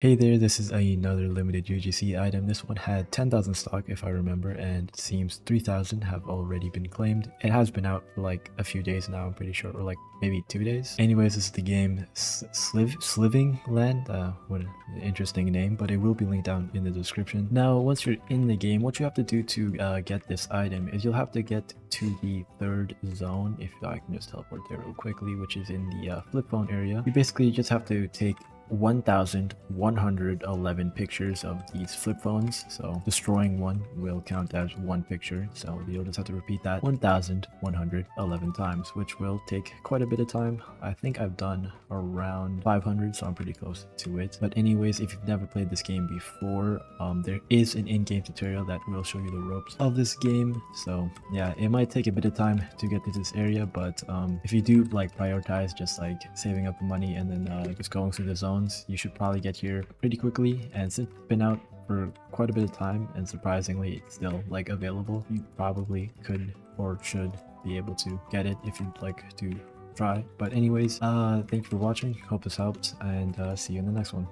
Hey there, this is another limited UGC item. This one had 10,000 stock if I remember and seems 3,000 have already been claimed. It has been out for like a few days now, I'm pretty sure, or like maybe two days. Anyways, this is the game Sliv Slivingland, uh, what an interesting name, but it will be linked down in the description. Now, once you're in the game, what you have to do to uh, get this item is you'll have to get to the third zone, if I can just teleport there real quickly, which is in the uh, flip phone area. You basically just have to take 1111 pictures of these flip phones so destroying one will count as one picture so you'll just have to repeat that 1111 times which will take quite a bit of time. I think i've done around 500 so i'm pretty close to it. But anyways if you've never played this game before um, there is an in-game tutorial that will show you the ropes of this game. So yeah it might take a bit of time to get to this area but um, if you do like prioritize just like saving up the money and then uh, just going through the zone you should probably get here pretty quickly. And since it's been out for quite a bit of time and surprisingly it's still like available, you probably could or should be able to get it if you'd like to try. But anyways, uh, thank you for watching. Hope this helped and uh, see you in the next one.